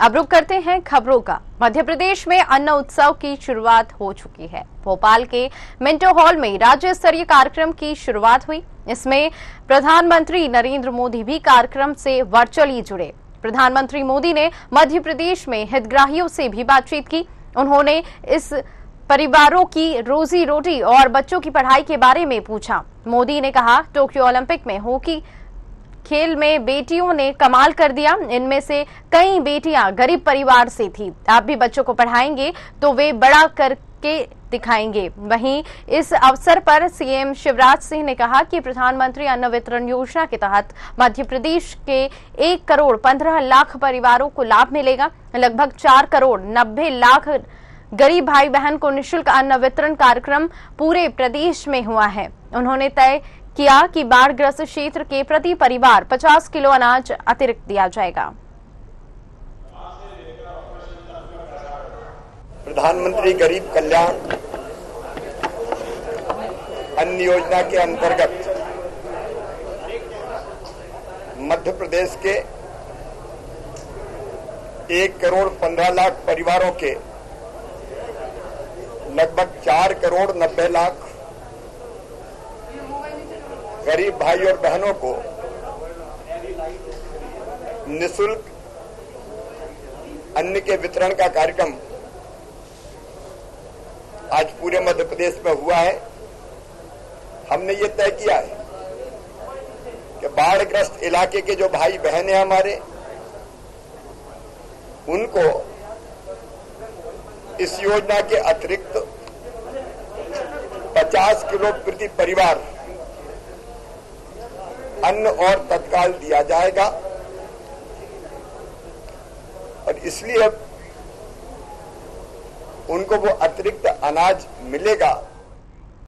अब रुक करते हैं खबरों का। मध्य प्रदेश में अन्न उत्सव की शुरुआत हो चुकी है। भोपाल के मिंटो हॉल में राज्य स्तरीय कार्यक्रम की शुरुआत हुई। इसमें प्रधानमंत्री नरेंद्र मोदी भी कार्यक्रम से वर्चुअली जुड़े। प्रधानमंत्री मोदी ने मध्य प्रदेश में हितग्राहियों से भी बातचीत की। उन्होंने इस परिवारों की रोजी रोटी और बच्चों की पढ़ाई के बारे में पूछा। मोदी ने कहा, टोक्यो ओलंपिक में हॉकी खेल में बेटियों ने कमाल कर दिया। इनमें से कई बेटियाँ गरीब परिवार से थी। आप भी बच्चों को पढ़ाएँगे तो वे बड़ा करके दिखाएँगे। वहीं इस अवसर पर सीएम शिवराज सिंह ने कहा कि प्रधानमंत्री अन्न वितरण योजना के तहत मध्य प्रदेश के एक करोड़ पंद्रह लाख परिवारों को लाभ मिलेगा। लगभग चार करोड़ नब्बे लाख गरीब भाई बहन को निशुल्क अन्न वितरण कार्यक्रम पूरे प्रदेश में हुआ है। उन्होंने तय किया कि बाढ़ग्रस्त क्षेत्र के प्रति परिवार 50 किलो अनाज अतिरिक्त दिया जाएगा। प्रधानमंत्री गरीब कल्याण अन्न योजना के अंतर्गत मध्य प्रदेश के एक करोड़ पंद्रह लाख परिवारों के लगभग चार करोड़ नब्बे लाख गरीब भाई और बहनों को निशुल्क अन्न के वितरण का कार्यक्रम आज पूरे मध्य प्रदेश में हुआ है। हमने ये तय किया है कि बाढ़ग्रस्त इलाके के जो भाई बहन हैं हमारे, उनको इस योजना के अतिरिक्त 50 किलो प्रति परिवार अन्न और तत्काल दिया जाएगा। और इसलिए उनको वो अतिरिक्त अनाज मिलेगा।